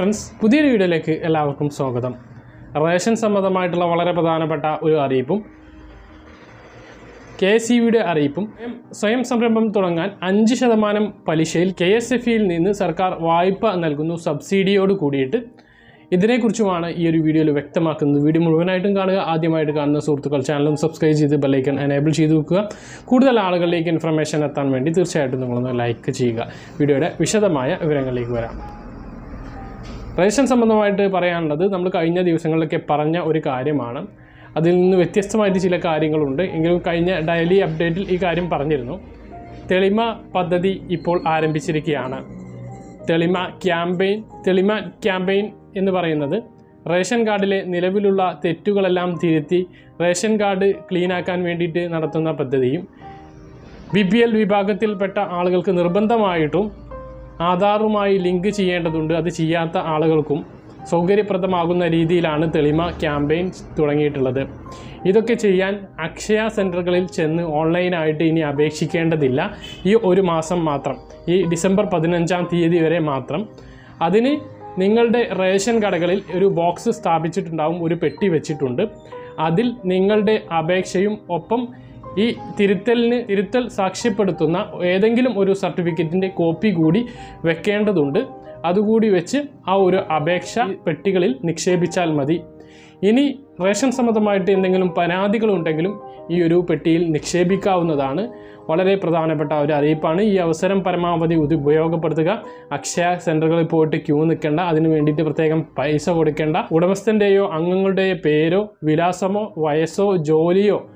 Friends പുതിയൊരു വീഡിയോയിലേക്ക് എല്ലാവർക്കും സ്വാഗതം. റേഷൻ സംബന്ധമായിട്ടുള്ള വളരെ പ്രധാനപ്പെട്ട ഒരു അറിയിപ്പും കെ എസ് ഇ അറിയിപ്പും സ്വയം- സംരംഭം തുടങ്ങാൻ അഞ്ച് ശതമാനം പലിശയിൽ കെ എസ് എഫ് ഇയിൽ നിന്ന് സർക്കാർ വായ്പ നൽകുന്നു സബ്സിഡിയോട് കൂടിയിട്ട്. ഇതിനെക്കുറിച്ചുമാണ് ഈ ഒരു വീഡിയോയിൽ വ്യക്തമാക്കുന്നത്. വീഡിയോ മുഴുവനായിട്ടും കാണുക ആദ്യമായിട്ട് കാണുന്ന സുഹൃത്തുക്കൾ ചാനലും സബ്സ്ക്രൈബ് ചെയ്ത് ബെല്ലൈക്കൺ എനേബിൾ ചെയ്ത് വെക്കുക. കൂടുതൽ ആളുകളിലേക്ക് ഇൻഫർമേഷൻ എത്താൻ വേണ്ടി തീർച്ചയായിട്ടും നിങ്ങളൊന്ന് ലൈക്ക് ചെയ്യുക. വീഡിയോയുടെ വിശദമായ വിവരങ്ങളിലേക്ക് വരാം. റേഷൻ സംബന്ധമായിട്ട് പറയാനുള്ളത് നമ്മൾ കഴിഞ്ഞ ദിവസങ്ങളിലൊക്കെ പറഞ്ഞ ഒരു കാര്യമാണ്. അതിൽ നിന്ന് വ്യത്യസ്തമായിട്ട് ചില കാര്യങ്ങളുണ്ട്. എങ്കിലും കഴിഞ്ഞ ഡെയിലി അപ്ഡേറ്റിൽ ഈ കാര്യം പറഞ്ഞിരുന്നു. തെളിമ പദ്ധതി ഇപ്പോൾ ആരംഭിച്ചിരിക്കുകയാണ്. തെളിമ ക്യാമ്പയിൻ തെളിമ ക്യാമ്പയിൻ എന്ന് പറയുന്നത് റേഷൻ കാർഡിലെ നിലവിലുള്ള തെറ്റുകളെല്ലാം തിരുത്തി റേഷൻ കാർഡ് ക്ലീനാക്കാൻ വേണ്ടിയിട്ട് നടത്തുന്ന പദ്ധതിയും ബി പി എൽ വിഭാഗത്തിൽപ്പെട്ട ആളുകൾക്ക് നിർബന്ധമായിട്ടും ആധാറുമായി ലിങ്ക് ചെയ്യേണ്ടതുണ്ട്. അത് ചെയ്യാത്ത ആളുകൾക്കും സൗകര്യപ്രദമാകുന്ന രീതിയിലാണ് തെളിമ ക്യാമ്പയിൻ തുടങ്ങിയിട്ടുള്ളത്. ഇതൊക്കെ ചെയ്യാൻ അക്ഷയ സെന്ററുകളിൽ ചെന്ന് ഓൺലൈനായിട്ട് ഇനി അപേക്ഷിക്കേണ്ടതില്ല. ഈ ഒരു മാസം മാത്രം. ഈ ഡിസംബർ പതിനഞ്ചാം തീയതി വരെ മാത്രം. അതിന് നിങ്ങളുടെ റേഷൻ കടകളിൽ ഒരു ബോക്സ് സ്ഥാപിച്ചിട്ടുണ്ടാവും. ഒരു പെട്ടി വെച്ചിട്ടുണ്ട്. അതിൽ നിങ്ങളുടെ അപേക്ഷയും ഒപ്പം ഈ തിരുത്തലിന് തിരുത്തൽ സാക്ഷ്യപ്പെടുത്തുന്ന ഏതെങ്കിലും ഒരു സർട്ടിഫിക്കറ്റിന്റെ കോപ്പി കൂടി വെക്കേണ്ടതുണ്ട്. അതുകൂടി വെച്ച് ആ ഒരു അപേക്ഷ പെട്ടികളിൽ നിക്ഷേപിച്ചാൽ മതി. ഇനി റേഷൻ സംബന്ധമായിട്ട് എന്തെങ്കിലും പരാതികളുണ്ടെങ്കിലും ഈ ഒരു പെട്ടിയിൽ നിക്ഷേപിക്കാവുന്നതാണ്. വളരെ പ്രധാനപ്പെട്ട ഒരു അറിയിപ്പാണ്. ഈ അവസരം പരമാവധി ഉപയോഗപ്പെടുത്തുക. അക്ഷയ സെന്ററുകളിൽ പോയിട്ട് ക്യൂ നിൽക്കേണ്ട. അതിന് വേണ്ടിയിട്ട് പ്രത്യേകം പൈസ കൊടുക്കേണ്ട. ഉടമസ്ഥന്റെയോ അംഗങ്ങളുടെയോ പേരോ വിലാസമോ വയസ്സോ ജോലിയോ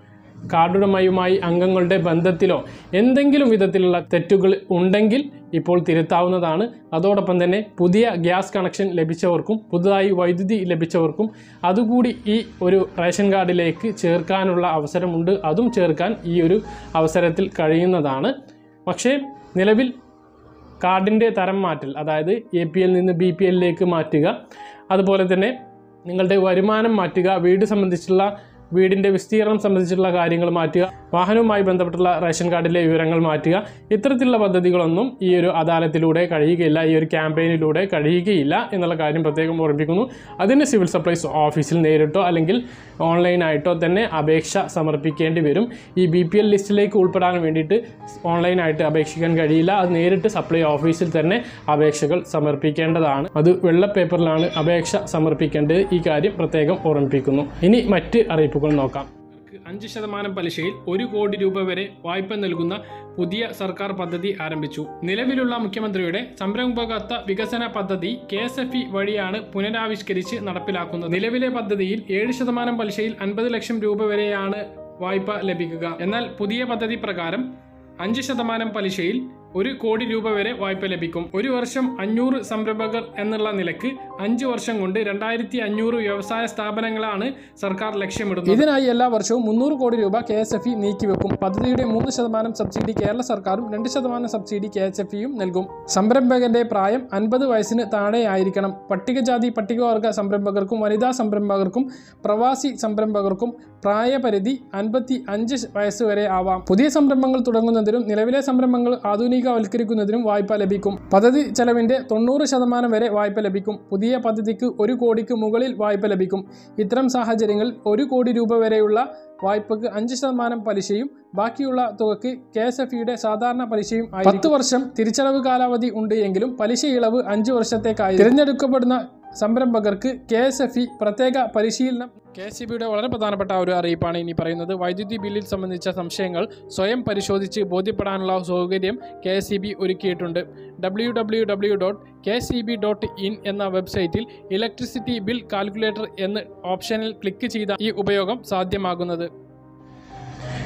കാർഡുടമയുമായി അംഗങ്ങളുടെ ബന്ധത്തിലോ എന്തെങ്കിലും വിധത്തിലുള്ള തെറ്റുകൾ ഉണ്ടെങ്കിൽ ഇപ്പോൾ തിരുത്താവുന്നതാണ്. അതോടൊപ്പം തന്നെ പുതിയ ഗ്യാസ് കണക്ഷൻ ലഭിച്ചവർക്കും പുതുതായി വൈദ്യുതി ലഭിച്ചവർക്കും അതുകൂടി ഈ ഒരു റേഷൻ കാർഡിലേക്ക് ചേർക്കാനുള്ള അവസരമുണ്ട്. അതും ചേർക്കാൻ ഈ ഒരു അവസരത്തിൽ കഴിയുന്നതാണ്. പക്ഷേ നിലവിൽ കാർഡിന്റെ തരം മാറ്റൽ അതായത് എ പി എൽ നിന്ന് ബി പി എല്ലിലേക്ക് മാറ്റുക അതുപോലെ തന്നെ നിങ്ങളുടെ വരുമാനം മാറ്റുക വീട് സംബന്ധിച്ചുള്ള വീടിന്റെ വിസ്തീർണം സംബന്ധിച്ചിട്ടുള്ള കാര്യങ്ങൾ മാറ്റുക. വാഹനവുമായി ബന്ധപ്പെട്ടുള്ള റേഷൻ കാർഡിലെ വിവരങ്ങൾ മാറ്റുക. ഇത്തരത്തിലുള്ള പദ്ധതികളൊന്നും ഈ ഒരു അദാലത്തിലൂടെ കഴിയുകയില്ല ഈ ഒരു ക്യാമ്പയിനിലൂടെ കഴിയുകയില്ല എന്നുള്ള കാര്യം പ്രത്യേകം ഓർമ്മിപ്പിക്കുന്നു. അതിന് സിവിൽ സപ്ലൈസ് ഓഫീസിൽ നേരിട്ടോ അല്ലെങ്കിൽ ഓൺലൈനായിട്ടോ തന്നെ അപേക്ഷ സമർപ്പിക്കേണ്ടി വരും. ഈ ബി പി എൽ ലിസ്റ്റിലേക്ക് ഉൾപ്പെടാൻ വേണ്ടിയിട്ട് ഓൺലൈനായിട്ട് അപേക്ഷിക്കാൻ കഴിയില്ല. അത് നേരിട്ട് സപ്ലൈ ഓഫീസിൽ തന്നെ അപേക്ഷകൾ സമർപ്പിക്കേണ്ടതാണ്. അത് വെള്ള പേപ്പറിലാണ് അപേക്ഷ സമർപ്പിക്കേണ്ടത്. ഈ കാര്യം പ്രത്യേകം ഓർമ്മിപ്പിക്കുന്നു. ഇനി മറ്റ് അറിയിപ്പുകൾ നോക്കാം. അഞ്ച് ശതമാനം പലിശയിൽ ഒരു കോടി രൂപ വരെ വായ്പ നൽകുന്ന പുതിയ സർക്കാർ പദ്ധതി ആരംഭിച്ചു. നിലവിലുള്ള മുഖ്യമന്ത്രിയുടെ സംരംഭകത്വ വികസന പദ്ധതി കെ എസ് എഫ് ഇ വഴിയാണ് പുനരാവിഷ്കരിച്ച് നടപ്പിലാക്കുന്നത്. നിലവിലെ പദ്ധതിയിൽ ഏഴ് ശതമാനം പലിശയിൽ അൻപത് ലക്ഷം രൂപ വരെയാണ് വായ്പ ലഭിക്കുക. എന്നാൽ പുതിയ പദ്ധതി പ്രകാരം അഞ്ച് ശതമാനം പലിശയിൽ ഒരു കോടി രൂപ വരെ വായ്പ ലഭിക്കും. ഒരു വർഷം അഞ്ഞൂറ് സംരംഭകർ എന്നുള്ള നിലയ്ക്ക് അഞ്ച് വർഷം കൊണ്ട് രണ്ടായിരത്തി അഞ്ഞൂറ് വ്യവസായ സ്ഥാപനങ്ങളാണ് സർക്കാർ ലക്ഷ്യമിടുന്നത്. ഇതിനായി എല്ലാ വർഷവും മുന്നൂറ് കോടി രൂപ കെ എസ് എഫ് ഇ നീക്കിവെക്കും. പദ്ധതിയുടെ മൂന്ന് ശതമാനം സബ്സിഡി കേരള സർക്കാരും രണ്ട് ശതമാനം സബ്സിഡി കെ എസ് എഫ് ഇയും നൽകും. സംരംഭകന്റെ പ്രായം അൻപത് വയസ്സിന് താഴെയായിരിക്കണം. പട്ടികജാതി പട്ടികവർഗ സംരംഭകർക്കും വനിതാ സംരംഭകർക്കും പ്രവാസി സംരംഭകർക്കും പ്രായപരിധി അൻപത്തി അഞ്ച് വയസ്സ് വരെ ആവാം. പുതിയ സംരംഭങ്ങൾ തുടങ്ങുന്നതിനും നിലവിലെ സംരംഭങ്ങൾ ആധുനികവൽക്കരിക്കുന്നതിനും വായ്പ ലഭിക്കും. പദ്ധതി ചെലവിന്റെ തൊണ്ണൂറ് ശതമാനം വരെ വായ്പ ലഭിക്കും. പുതിയ പദ്ധതിക്ക് ഒരു കോടിക്ക് മുകളിൽ വായ്പ ലഭിക്കും. ഇത്തരം സാഹചര്യങ്ങളിൽ ഒരു കോടി രൂപ വരെയുള്ള വായ്പക്ക് അഞ്ച് ശതമാനം പലിശയും ബാക്കിയുള്ള തുകയ്ക്ക് കെ എസ് എഫ് ഇയുടെ സാധാരണ പലിശയും. പത്ത് വർഷം തിരിച്ചടവ് കാലാവധി ഉണ്ട് എങ്കിലും പലിശ ഇളവ് അഞ്ച് വർഷത്തേക്കായി തിരഞ്ഞെടുക്കപ്പെടുന്ന സംരംഭകർക്ക് കെ എസ് എഫ് ഇ പ്രത്യേക പരിശീലനം. കെ എസ് ബിയുടെ വളരെ പ്രധാനപ്പെട്ട ഒരു അറിയിപ്പാണ് ഇനി പറയുന്നത്. വൈദ്യുതി ബില്ലിൽ സംബന്ധിച്ച സംശയങ്ങൾ സ്വയം പരിശോധിച്ച് ബോധ്യപ്പെടാനുള്ള സൗകര്യം കെ എസ് ബി ഒരുക്കിയിട്ടുണ്ട്. W W W dot K C B dot in എന്ന വെബ്സൈറ്റിൽ ഇലക്ട്രിസിറ്റി ബിൽ കാൽക്കുലേറ്റർ എന്ന് ഓപ്ഷനിൽ ക്ലിക്ക് ചെയ്ത ഈ ഉപയോഗം സാധ്യമാകുന്നത്.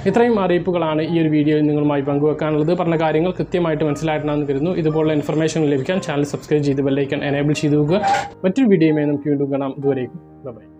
ഇത്രയും അറിയിപ്പുകളാണ് ഈ ഒരു വീഡിയോയിൽ നിങ്ങളുമായി പങ്കുവെക്കാനുള്ളത്. പറഞ്ഞ കാര്യങ്ങൾ കൃത്യമായിട്ട് മനസ്സിലായിട്ടുണ്ടെന്ന് കരുതുന്നു. ഇതുപോലുള്ള ഇൻഫർമേഷൻ ലഭിക്കാൻ ചാനൽ സബ്സ്ക്രൈബ് ചെയ്ത് ബെല്ലൈക്കൺ എനേബിൾ ചെയ്തു വെക്കുക. മറ്റൊരു വീഡിയോയുമായി നമുക്ക് വീണ്ടും കാണാം. ഇതുവരേക്കും. ബൈ